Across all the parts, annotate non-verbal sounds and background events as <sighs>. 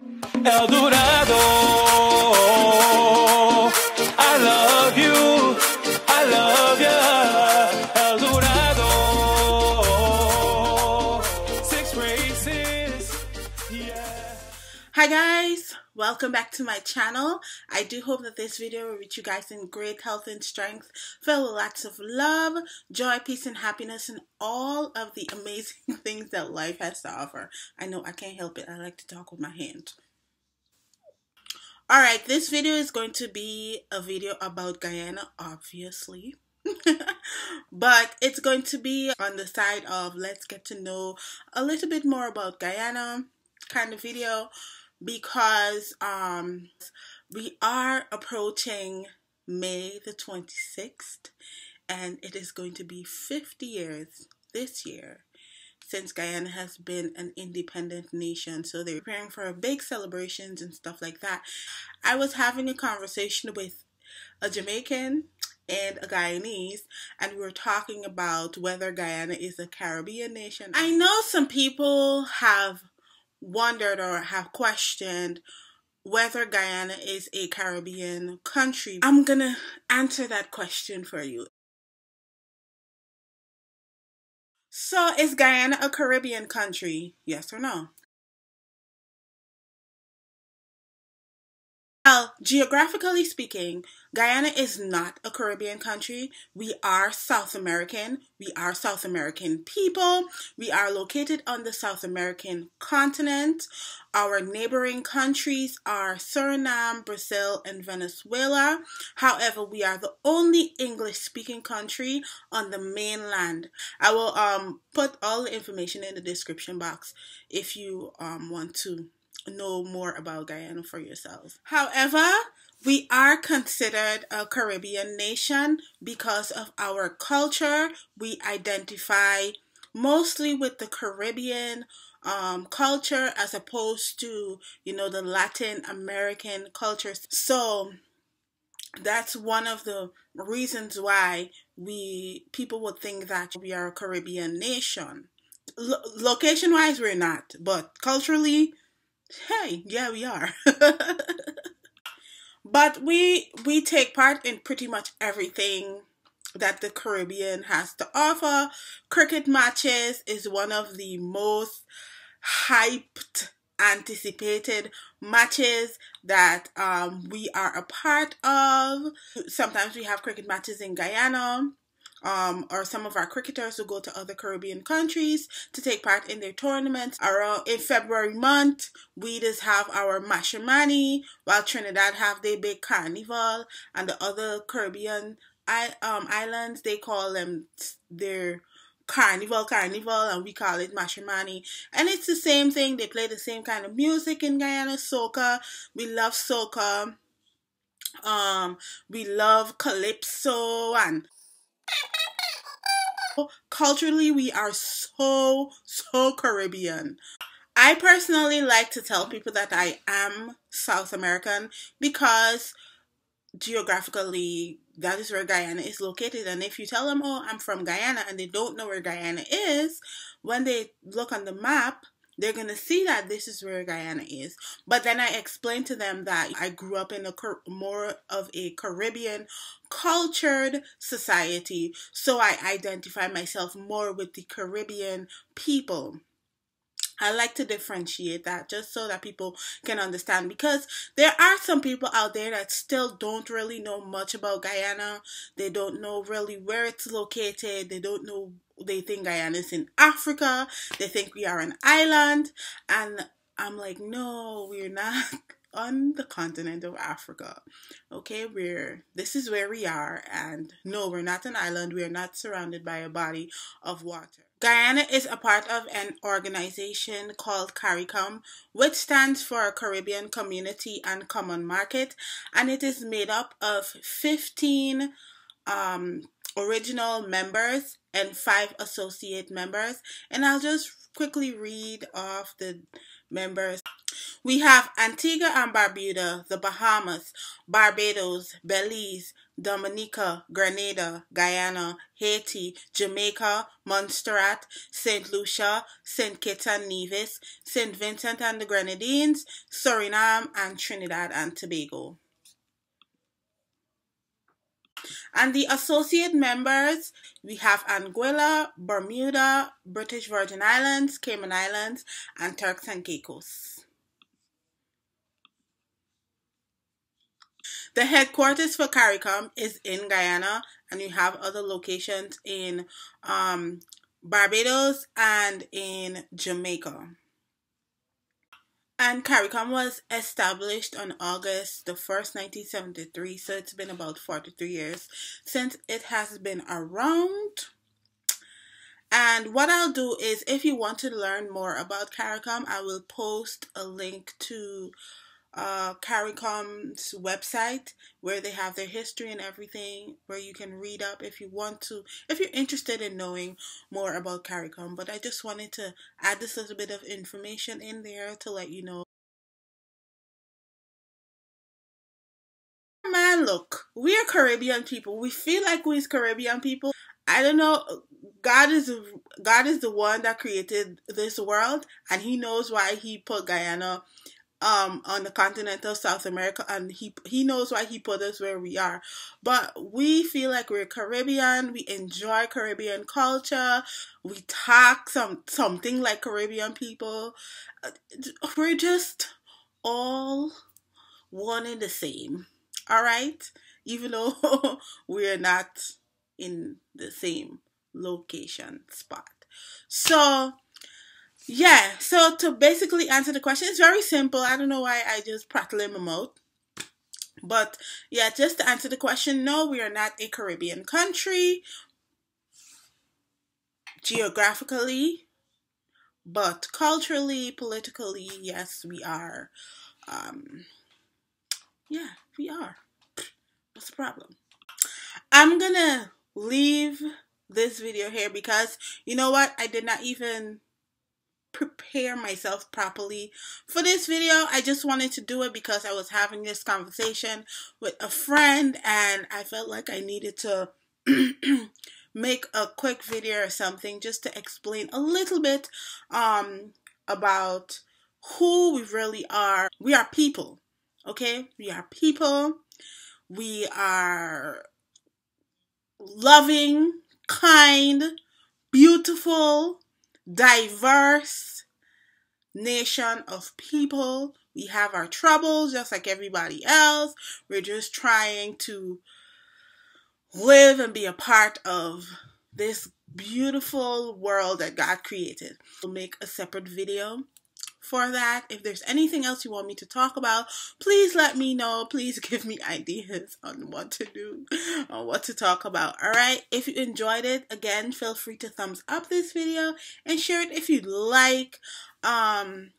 El Dorado. I love you. I love you. El Dorado. Six races. Yeah. Hi guys, welcome back to my channel. I do hope that this video will reach you guys in great health and strength, filled with lots of love, joy, peace, and happiness, and all of the amazing <laughs> things that life has to offer. I know I can't help it. I like to talk with my hand. Alright, this video is going to be a video about Guyana, obviously. <laughs> but it's going to be on the side of let's get to know a little bit more about Guyana kind of video because um we are approaching May the 26th and it is going to be 50 years this year since Guyana has been an independent nation. So they're preparing for big celebrations and stuff like that. I was having a conversation with a Jamaican and a Guyanese, and we were talking about whether Guyana is a Caribbean nation. I know some people have wondered or have questioned whether Guyana is a Caribbean country. I'm gonna answer that question for you. So, is Guyana a Caribbean country? Yes or no? Well, geographically speaking, Guyana is not a Caribbean country. We are South American. We are South American people. We are located on the South American continent. Our neighboring countries are Suriname, Brazil, and Venezuela. However, we are the only English speaking country on the mainland. I will um, put all the information in the description box if you um, want to know more about Guyana for yourself. However, we are considered a Caribbean nation because of our culture. We identify mostly with the Caribbean um, culture as opposed to, you know, the Latin American cultures. So that's one of the reasons why we people would think that we are a Caribbean nation. Lo- location wise, we're not, but culturally, hey, yeah, we are. <laughs> but we we take part in pretty much everything that the Caribbean has to offer. Cricket matches is one of the most hyped anticipated matches that um, we are a part of. Sometimes we have cricket matches in Guyana um, or some of our cricketers who go to other Caribbean countries to take part in their tournaments. Around in February month, we just have our Mashramani, while Trinidad have their big carnival, and the other Caribbean um, islands they call them their carnival carnival and we call it mashramani and it's the same thing they play the same kind of music in guyana soca. We love soca. Um we love calypso and culturally we are so so caribbean i personally like to tell people that i am south american because geographically that is where Guyana is located. And if you tell them, oh, I'm from Guyana, and they don't know where Guyana is, when they look on the map, they're going to see that this is where Guyana is. But then I explain to them that I grew up in a more of a Caribbean cultured society. So I identify myself more with the Caribbean people. I like to differentiate that just so that people can understand because there are some people out there that still don't really know much about Guyana. They don't know really where it's located. They don't know, they think Guyana is in Africa. They think we are an island. And I'm like, no, we're not <laughs> on the continent of Africa. Okay, we're this is where we are, and no, we're not an island. We are not surrounded by a body of water. Guyana is a part of an organization called CARICOM, which stands for Caribbean Community and Common Market, and it is made up of 15 um, original members and five associate members. And I'll just quickly read off the members. We have Antigua and Barbuda, the Bahamas, Barbados, Belize, Dominica, Grenada, Guyana, Haiti, Jamaica, Montserrat, St. Lucia, St. Kitts and Nevis, St. Vincent and the Grenadines, Suriname, and Trinidad and Tobago. And the associate members, we have Anguilla, Bermuda, British Virgin Islands, Cayman Islands, and Turks and Caicos. The headquarters for CARICOM is in Guyana, and you have other locations in um, Barbados and in Jamaica. And CARICOM was established on August the 1st, 1973, so it's been about 43 years since it has been around. And what I'll do is, if you want to learn more about CARICOM, I will post a link to uh, CARICOM's website where they have their history and everything, where you can read up if you want to, if you're interested in knowing more about CARICOM. But I just wanted to add this little bit of information in there to let you know. Man, look, we are Caribbean people. We feel like we're Caribbean people. I don't know. God is God is the one that created this world, and He knows why He put Guyana um on the continent of South America and he he knows why he put us where we are. But we feel like we're Caribbean, we enjoy Caribbean culture, we talk some something like Caribbean people. Uh, we're just all one and the same. All right? Even though <laughs> we're not in the same location spot. So yeah, so to basically answer the question, it's very simple. I don't know why I just prattle in my mouth. But yeah, just to answer the question, no, we are not a Caribbean country geographically, but culturally, politically, yes, we are. Um, yeah, we are. What's the problem? I'm gonna leave this video here because you know what? I did not even prepare myself properly for this video. I just wanted to do it because I was having this conversation with a friend and I felt like I needed to <clears throat> make a quick video or something just to explain a little bit um, about who we really are. We are people, okay? We are people. We are loving, kind, beautiful, diverse nation of people. We have our troubles just like everybody else. We're just trying to live and be a part of this beautiful world that God created. We'll make a separate video for that. If there's anything else you want me to talk about, please let me know. Please <laughs> give me ideas on what to do, on what to talk about. All right. If you enjoyed it, again, feel free to thumbs up this video and share it if you'd like. Um,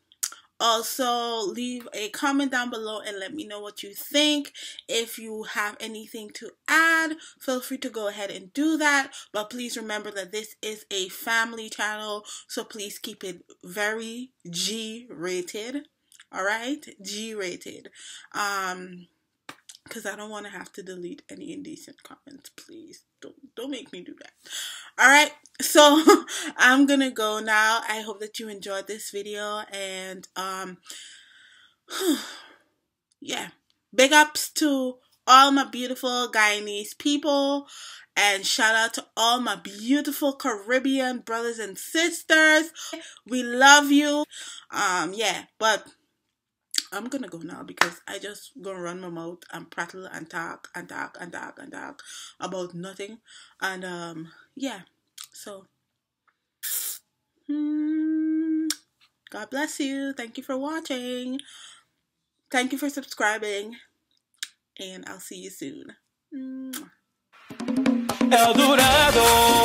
also, leave a comment down below and let me know what you think. If you have anything to add, feel free to go ahead and do that. But please remember that this is a family channel, so please keep it very G rated. All right, G rated. Um, because I don't want to have to delete any indecent comments. Please don't don't make me do that. All right, so <laughs> I'm gonna go now. I hope that you enjoyed this video and um, <sighs> yeah, big ups to all my beautiful Guyanese people. And shout out to all my beautiful Caribbean brothers and sisters. We love you. Um, yeah, but I'm gonna go now because I just gonna run my mouth and prattle and talk and talk and talk and talk about nothing. And um yeah, so hmm, God bless you. Thank you for watching. Thank you for subscribing. And I'll see you soon. El Dorado.